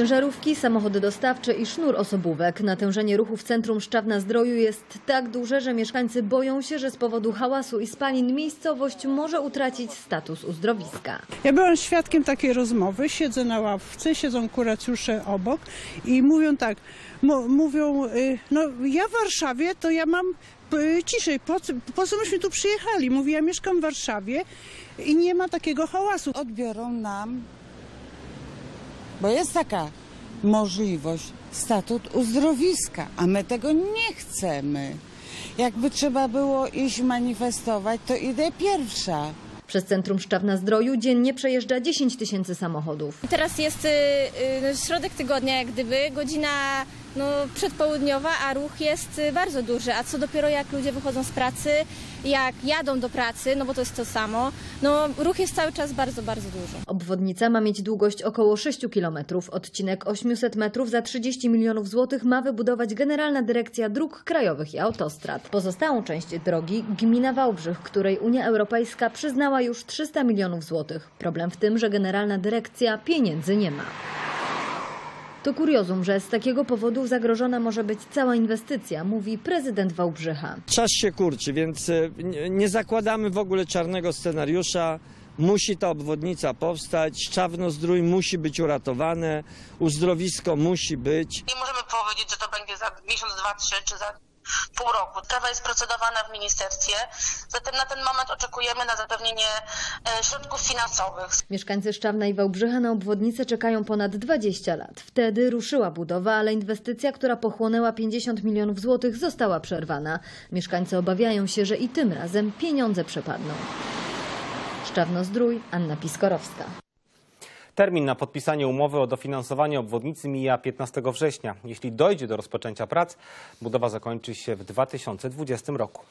Ciężarówki, samochody dostawcze i sznur osobówek. Natężenie ruchu w centrum Szczawna-Zdroju jest tak duże, że mieszkańcy boją się, że z powodu hałasu i spalin miejscowość może utracić status uzdrowiska. Ja byłam świadkiem takiej rozmowy, siedzę na ławce, siedzą kuracjusze obok i mówią tak, mówią, y, no ja w Warszawie to ja mam y, ciszej, po, co- po co myśmy tu przyjechali? Mówi, ja mieszkam w Warszawie i nie ma takiego hałasu. odbiorą nam, bo jest taka możliwość, statut uzdrowiska, a my tego nie chcemy. Jakby trzeba było iść manifestować, to idę pierwsza. Przez centrum Szczawna-Zdroju dziennie przejeżdża 10 tysięcy samochodów. Teraz jest y, y, środek tygodnia, jak gdyby, godzina no, przedpołudniowa, a ruch jest y, bardzo duży. A co dopiero jak ludzie wychodzą z pracy, jak jadą do pracy, no bo to jest to samo, no ruch jest cały czas bardzo, bardzo duży. Obwodnica ma mieć długość około 6 km. Odcinek 800 metrów za 30 milionów złotych ma wybudować Generalna Dyrekcja Dróg Krajowych i Autostrad. Pozostałą część drogi gmina Wałbrzych, której Unia Europejska przyznała już 300 milionów złotych. Problem w tym, że Generalna Dyrekcja pieniędzy nie ma. To kuriozum, że z takiego powodu zagrożona może być cała inwestycja, mówi prezydent Wałbrzycha. Czas się kurczy, więc e, nie- zakładamy w ogóle czarnego scenariusza. Musi ta obwodnica powstać, Szczawno-Zdrój musi być uratowane, uzdrowisko musi być. Nie możemy powiedzieć, że to będzie za miesiąc, dwa, trzy czy za pół roku. Sprawa jest procedowana w ministerstwie, zatem na ten moment oczekujemy na zapewnienie e, środków finansowych. Mieszkańcy Szczawna i Wałbrzycha na obwodnicę czekają ponad 20 lat. Wtedy ruszyła budowa, ale inwestycja, która pochłonęła 50 milionów złotych, została przerwana. Mieszkańcy obawiają się, że i tym razem pieniądze przepadną. Szczawno-Zdrój, Anna Piskorowska. Termin na podpisanie umowy o dofinansowanie obwodnicy mija 15 września. Jeśli dojdzie do rozpoczęcia prac, budowa zakończy się w 2020 roku.